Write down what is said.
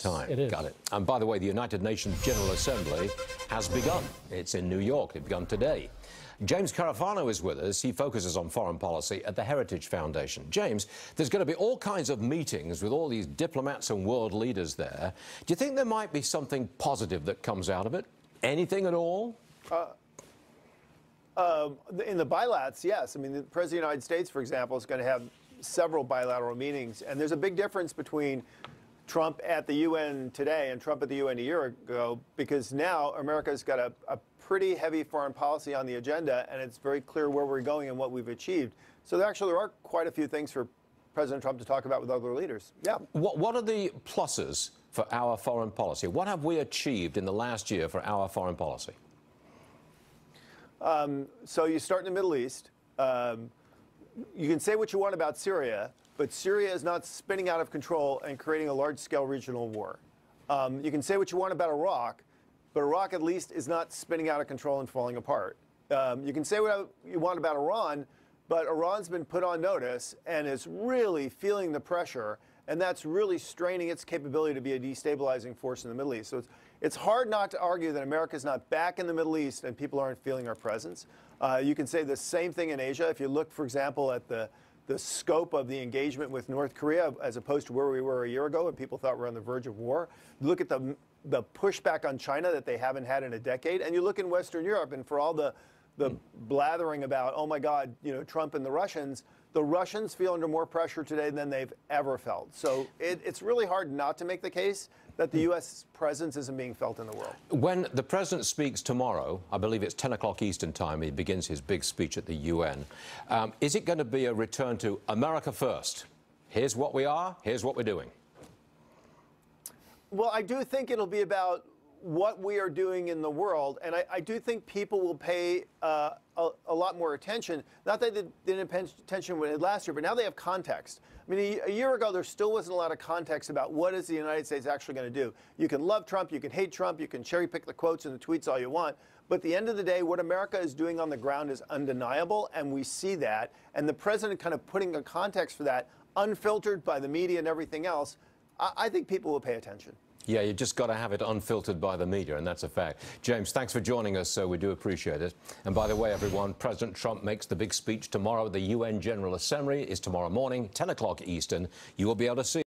time. It is. Got it. And by the way, the United Nations General Assembly has begun. It's in New York. It begun today. James Carafano is with us. He focuses on foreign policy at the Heritage Foundation. James, there's going to be all kinds of meetings with all these diplomats and world leaders there. Do you think there might be something positive that comes out of it? Anything at all? Uh, in the bilats, yes. I mean, the President of the United States, for example, is going to have several bilateral meetings. And there's a big difference between Trump at the UN today and Trump at the UN a year ago because now America's got a, a pretty heavy foreign policy on the agenda and it's very clear where we're going and what we've achieved. So there actually there are quite a few things for President Trump to talk about with other leaders. Yeah. What, what are the pluses for our foreign policy? What have we achieved in the last year for our foreign policy? So you start in the Middle East. Um, you can say what you want about Syria, but Syria is not spinning out of control and creating a large scale regional war. Um, you can say what you want about Iraq, but Iraq at least is not spinning out of control and falling apart. Um, you can say what you want about Iran, but Iran's been put on notice and is really feeling the pressure, and that's really straining its capability to be a destabilizing force in the Middle East. So it's, it's hard not to argue that America's not back in the Middle East and people aren't feeling our presence. Uh, you can say the same thing in Asia. If you look, for example, at the the scope of the engagement with North Korea as opposed to where we were a year ago and people thought we are on the verge of war. Look at the the pushback on China that they haven't had in a decade, and you look in Western Europe, and for all the the blathering about, oh my God, you know, Trump and the Russians, the Russians feel under more pressure today than they've ever felt. So it, it's really hard not to make the case that the U.S. presence isn't being felt in the world. When the president speaks tomorrow, I believe it's 10 o'clock Eastern Time, he begins his big speech at the UN. Um, is it going to be a return to America first? Here's what we are, here's what we're doing. Well, I do think it'll be about what we are doing in the world, and I, I do think people will pay uh, a, a, lot more attention. Not that they didn't pay attention when it last year, but now they have context. I mean, a, a year ago there still wasn't a lot of context about what is the United States actually going to do. You can love Trump, you can hate Trump, you can cherry pick the quotes and the tweets all you want, but at the end of the day, what America is doing on the ground is undeniable, and we see that. And the president kind of putting a context for that, unfiltered by the media and everything else. I, I think people will pay attention. Yeah, you just got to have it unfiltered by the media, and that's a fact. James, thanks for joining us. So we do appreciate it. And by the way, everyone, President Trump makes the big speech tomorrow. At the UN General Assembly is tomorrow morning, 10 o'clock Eastern. You will be able to see.